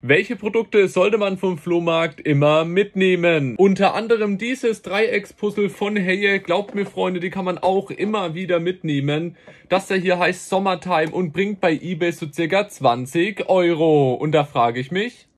Welche Produkte sollte man vom Flohmarkt immer mitnehmen? Unter anderem dieses Dreieckspuzzle von Heye. Glaubt mir, Freunde, die kann man auch immer wieder mitnehmen. Das da hier heißt Summertime und bringt bei eBay so circa 20 Euro. Und da frage ich mich,